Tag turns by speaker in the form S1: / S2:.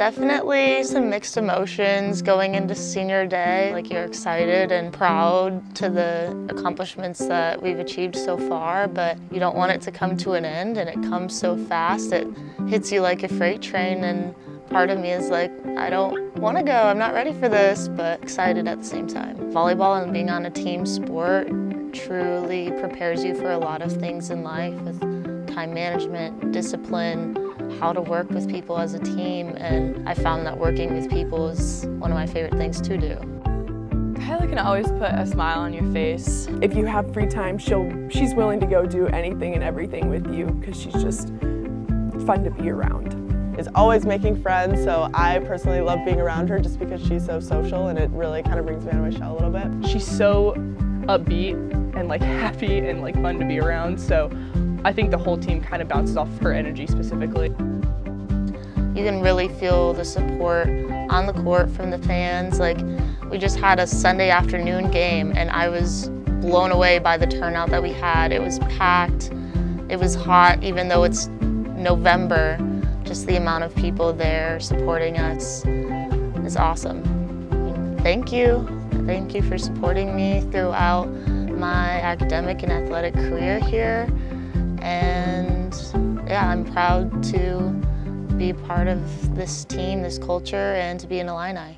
S1: Definitely some mixed emotions going into senior day. Like you're excited and proud to the accomplishments that we've achieved so far, but you don't want it to come to an end and it comes so fast. It hits you like a freight train and part of me is like, I don't want to go, I'm not ready for this, but excited at the same time. Volleyball and being on a team sport truly prepares you for a lot of things in life with time management, discipline, how to work with people as a team, and I found that working with people is one of my favorite things to do.
S2: Kyla can always put a smile on your face.
S3: If you have free time, she'll she's willing to go do anything and everything with you because she's just fun to be around.
S4: Is always making friends, so I personally love being around her just because she's so social and it really kind of brings me out of my shell a little bit.
S5: She's so upbeat and like happy and like fun to be around, so I think the whole team kind of bounces off her energy specifically.
S1: You can really feel the support on the court from the fans. Like we just had a Sunday afternoon game and I was blown away by the turnout that we had. It was packed, it was hot even though it's November. Just the amount of people there supporting us is awesome. Thank you. Thank you for supporting me throughout my academic and athletic career here. Yeah, I'm proud to be part of this team, this culture, and to be an Illini.